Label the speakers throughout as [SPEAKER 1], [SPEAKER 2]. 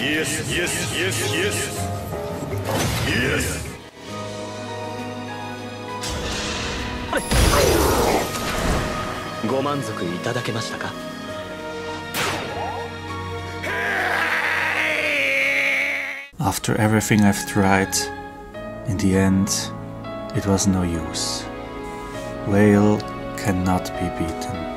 [SPEAKER 1] Yes, yes, yes, yes. Yes.
[SPEAKER 2] yes. everything I've tried, in the end, it was no use. Veyle cannot be beaten.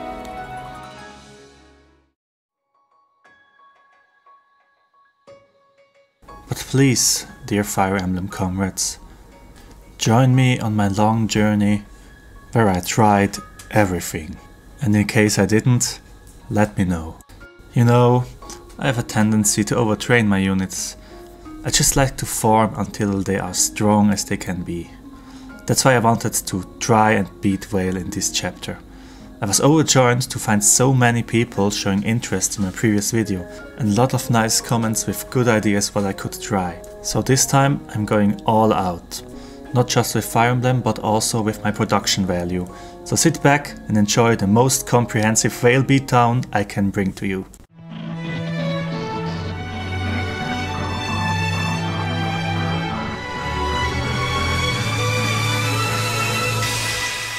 [SPEAKER 2] But please, dear Fire Emblem comrades, join me on my long journey where I tried everything. And in case I didn't, let me know. You know, I have a tendency to overtrain my units. I just like to farm until they are strong as they can be. That's why I wanted to try and beat Veyle in this chapter. I was overjoyed to find so many people showing interest in my previous video and lot of nice comments with good ideas what I could try. So this time I'm going all out. Not just with Fire Emblem but also with my production value. So sit back and enjoy the most comprehensive Veyle beatdown I can bring to you.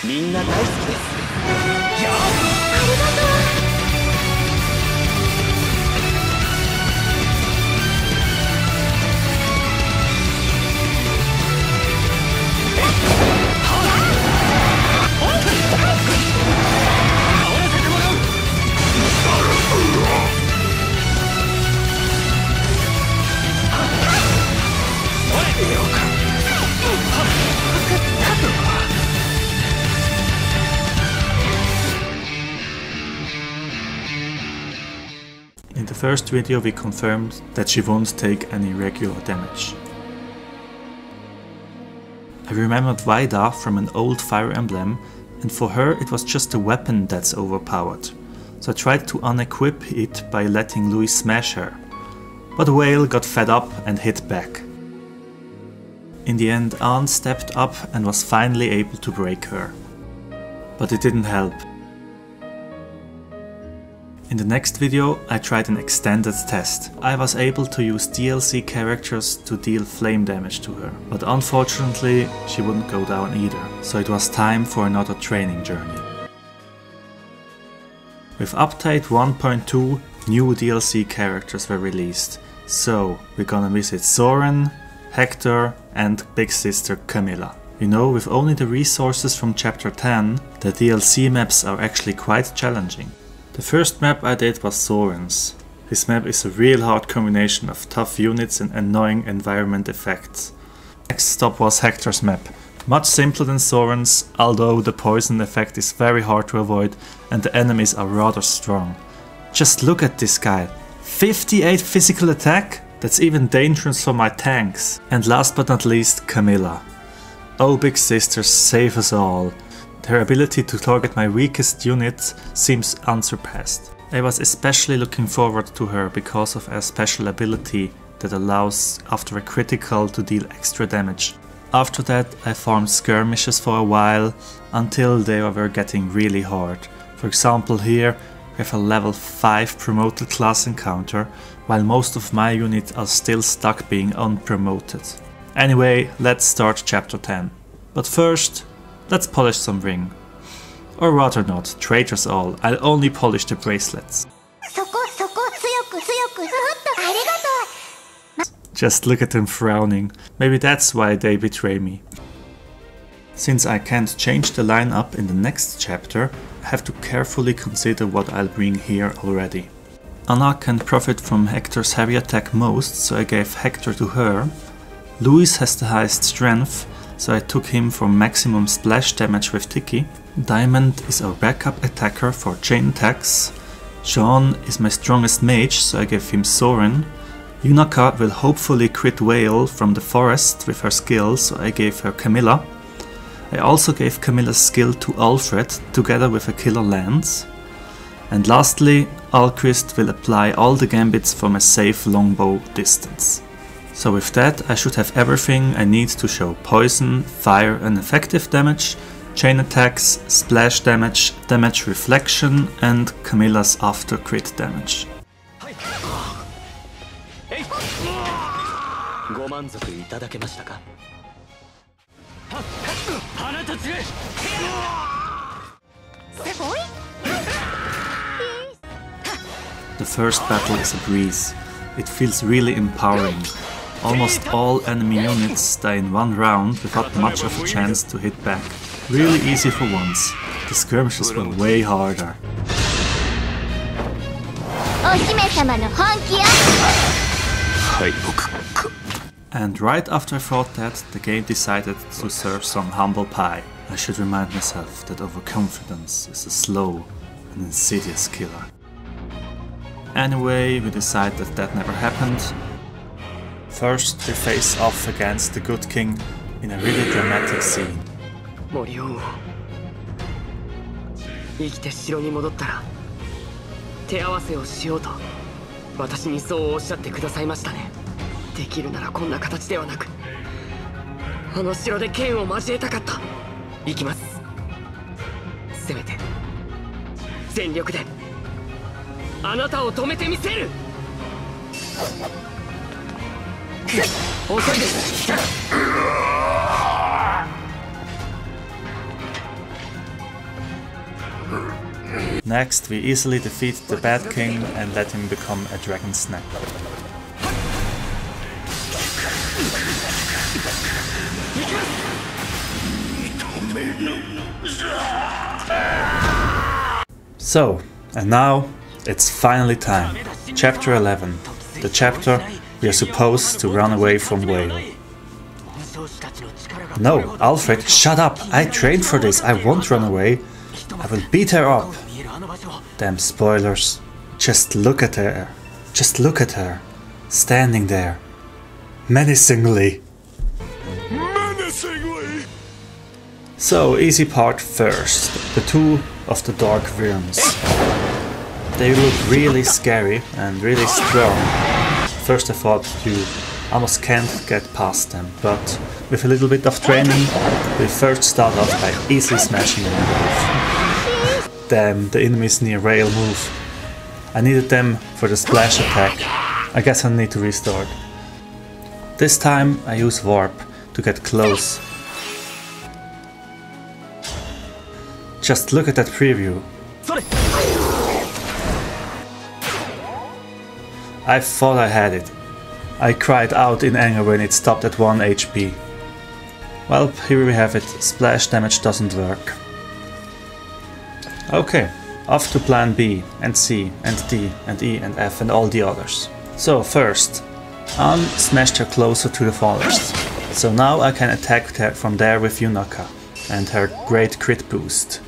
[SPEAKER 3] Minna よ
[SPEAKER 2] the first video we confirmed that she won't take any regular damage. I remembered Vaida from an old Fire Emblem and for her it was just a weapon that's overpowered. So I tried to unequip it by letting Louis smash her. But Veyle got fed up and hit back. In the end Anne stepped up and was finally able to break her. But it didn't help. In the next video I tried an extended test. I was able to use DLC characters to deal flame damage to her, but unfortunately she wouldn't go down either, so it was time for another training journey. With update 1.2 new DLC characters were released, so we're gonna visit Soren, Hector and big sister Camilla. You know, with only the resources from chapter 10, the DLC maps are actually quite challenging. The first map I did was Soren's. This map is a real hard combination of tough units and annoying environment effects. Next stop was Hector's map. Much simpler than Soren's, although the poison effect is very hard to avoid and the enemies are rather strong. Just look at this guy. 58 physical attack? That's even dangerous for my tanks. And last but not least, Camilla. Oh big sisters, save us all. Her ability to target my weakest units seems unsurpassed. I was especially looking forward to her because of her special ability that allows after a critical to deal extra damage. After that I farmed skirmishes for a while until they were getting really hard. For example here we have a level 5 promoted class encounter while most of my units are still stuck being unpromoted. Anyway, let's start chapter 10. But first, Let's polish some ring. Or rather not, traitors all, I'll only polish the bracelets. Just look at them frowning. Maybe that's why they betray me. Since I can't change the lineup in the next chapter, I have to carefully consider what I'll bring here already. Anna can profit from Hector's heavy attack most, so I gave Hector to her. Louis has the highest strength, so I took him for maximum splash damage with Tiki. Diamant is our backup attacker for chain attacks. Sean is my strongest mage, so I gave him Soren. Yunaka will hopefully crit Veyle from the forest with her skill, so I gave her Camilla. I also gave Camilla's skill to Alfred, together with a killer lance. And lastly, Alcryst will apply all the gambits from a safe longbow distance. So with that I should have everything I need to show poison, fire and effective damage, chain attacks, splash damage, damage reflection and Camilla's after crit damage. The first battle is a breeze. It feels really empowering. Almost all enemy units die in one round without much of a chance to hit back. Really easy for once. The skirmishes were way harder. And right after I thought that, the game decided to serve some humble pie. I should remind myself that overconfidence is a slow and insidious killer. Anyway, we decided that that never happened, First, we face off against the Good King in a really dramatic scene.
[SPEAKER 4] 森王。生きて城に戻ったら手合わせをしようと私にそうおっしゃってくださいましたね。できるならこんな形ではなくあの城で剣を交えたかった。行きます。せめて全力であなたを止めてみせる。遅いです
[SPEAKER 2] Next, we easily defeat the Bad King and let him become a dragon snack. So, and now it's finally time. Chapter 11. The chapter we are supposed to run away from Veyle. No, Alfred, shut up! I trained for this, I won't run away. I will beat her up. Damn spoilers. Just look at her. Just look at her. Standing there. Menacingly.
[SPEAKER 1] menacingly
[SPEAKER 2] So, easy part first. The two of the dark worms. They look really scary and really strong. First I thought you almost can't get past them, but with a little bit of training, we first start off by easily smashing them both. Damn, the enemies near Veyle move. I needed them for the splash attack. I guess I need to restart. This time I use warp to get close. Just look at that preview. I thought I had it. I cried out in anger when it stopped at 1 HP. Well, here we have it. Splash damage doesn't work. Okay, off to plan B and C and D and E and F and all the others. So first, An smashed her closer to the forest. So now I can attack her from there with Yunaka and her great crit boost.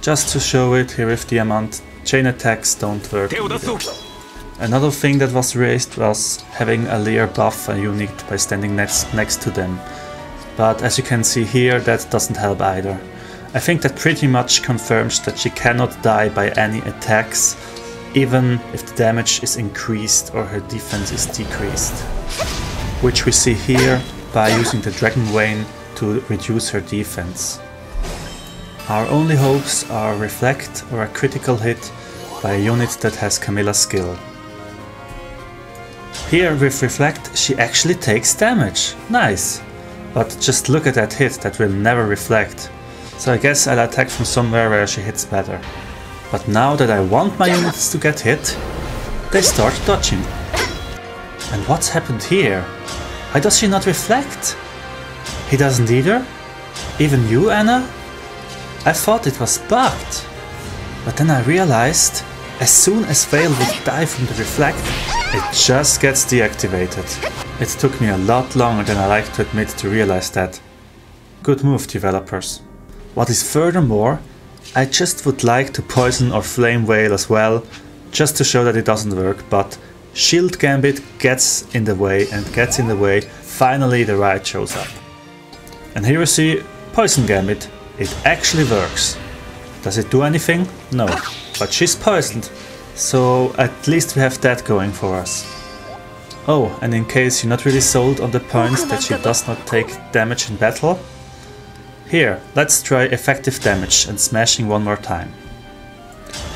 [SPEAKER 2] Just to show it here with Diamant, chain attacks don't work
[SPEAKER 1] either.
[SPEAKER 2] Another thing that was raised was having a layer buff and unit by standing next, next to them. But as you can see here, that doesn't help either. I think that pretty much confirms that she cannot die by any attacks, even if the damage is increased or her defense is decreased. Which we see here by using the Dragon Vein to reduce her defense. Our only hopes are Reflect or a critical hit by a unit that has Camilla's skill. Here with Reflect she actually takes damage. Nice. But just look at that hit, that will never reflect. So I guess I'll attack from somewhere where she hits better. But now that I want my units to get hit, they start dodging. And what's happened here? Why does she not reflect? He doesn't either? Even you, Anna? I thought it was bugged. But then I realized, as soon as Veyle would die from the reflect, it just gets deactivated. It took me a lot longer than I like to admit to realize that. Good move, developers. What is furthermore, I just would like to poison or flame Veyle as well, just to show that it doesn't work, but Shield Gambit gets in the way and gets in the way, finally the riot shows up. And here you see Poison Gambit, it actually works. Does it do anything? No, but she's poisoned, so at least we have that going for us. Oh, and in case you're not really sold on the points that she does not take damage in battle, here, let's try effective damage and smashing one more time.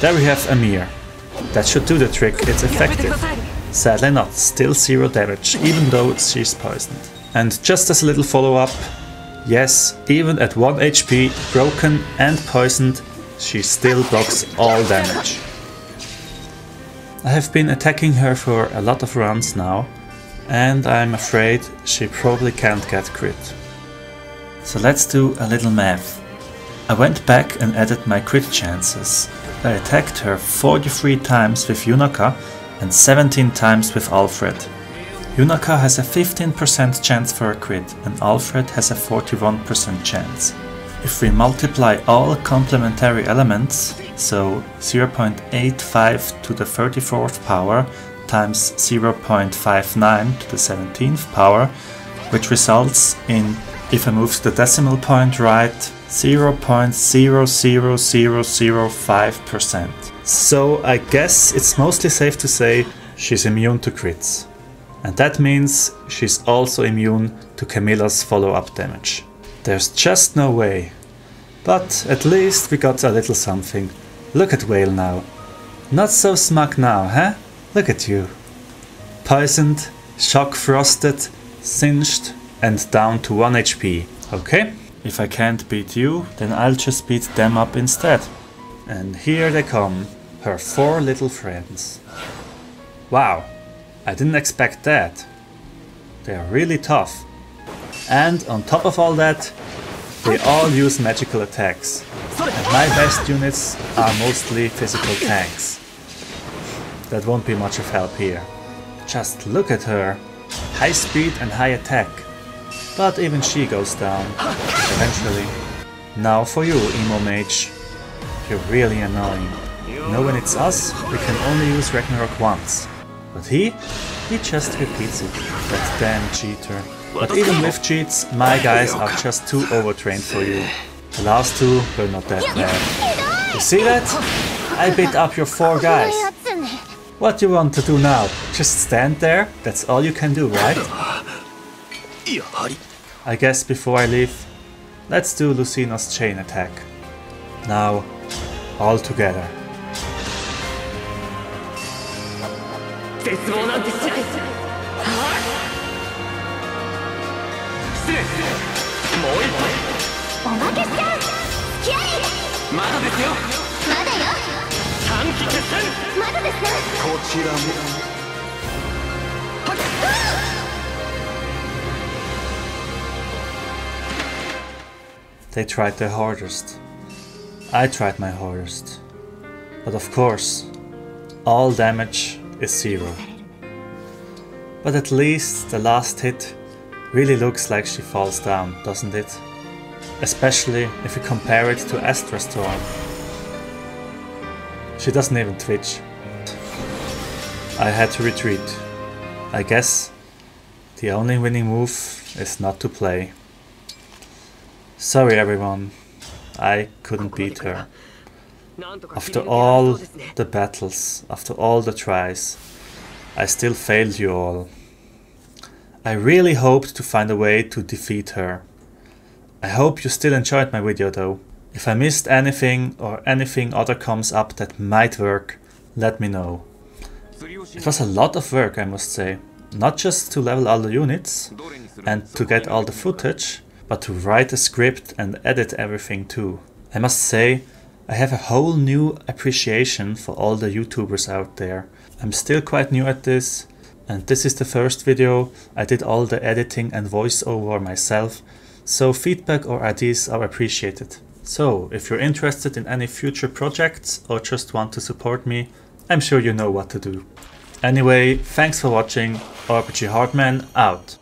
[SPEAKER 2] There we have Amir. That should do the trick, it's effective. Sadly not, still zero damage, even though she's poisoned. And just as a little follow up, yes, even at 1 HP, broken and poisoned, she still blocks all damage. I have been attacking her for a lot of rounds now, and I'm afraid she probably can't get crit. So let's do a little math. I went back and added my crit chances. I attacked her 43 times with Yunaka and 17 times with Alfred. Yunaka has a 15% chance for a crit and Alfred has a 41% chance. If we multiply all complementary elements, so 0.85 to the 34th power times 0.59 to the 17th power, which results in if I move the decimal point right, 0.00005%. So I guess it's mostly safe to say she's immune to crits. And that means she's also immune to Camilla's follow-up damage. There's just no way. But at least we got a little something. Look at Veyle now. Not so smug now, huh? Look at you. Poisoned, shock frosted, singed, and down to 1 HP. Okay, if I can't beat you, then I'll just beat them up instead. And here they come, her four little friends. Wow, I didn't expect that. They are really tough. And on top of all that, they all use magical attacks. And my best units are mostly physical tanks. That won't be much of help here. Just look at her. High speed and high attack. But even she goes down, eventually. Now for you, Emo Mage. You're really annoying. Know when it's us, we can only use Ragnarok once. But he? He just repeats it. That damn cheater. But even with cheats, my guys are just too overtrained for you. The last two were not that bad. You see that? I beat up your four guys. What do you want to do now? Just stand there? That's all you can do, right? I guess before I leave, let's do Lucina's chain attack. Now, all together.
[SPEAKER 4] 失礼もう一
[SPEAKER 5] おまけしちゃう付き合い
[SPEAKER 4] 杯まだですよ
[SPEAKER 5] まだよ
[SPEAKER 4] 短期決戦
[SPEAKER 5] まだです
[SPEAKER 1] こちらも
[SPEAKER 2] They tried their hardest. I tried my hardest. But of course, all damage is zero. But at least the last hit really looks like she falls down, doesn't it? Especially if you compare it to Astra Storm. She doesn't even twitch. I had to retreat. I guess the only winning move is not to play. Sorry everyone, I couldn't beat her. After all the battles, after all the tries, I still failed you all. I really hoped to find a way to defeat her. I hope you still enjoyed my video though. If I missed anything or anything other comes up that might work, let me know. It was a lot of work I must say. Not just to level all the units and to get all the footage, but to write a script and edit everything too. I must say, I have a whole new appreciation for all the YouTubers out there. I'm still quite new at this, and this is the first video. I did all the editing and voiceover myself, so feedback or ideas are appreciated. So, if you're interested in any future projects or just want to support me, I'm sure you know what to do. Anyway, thanks for watching, RPG Hardman out.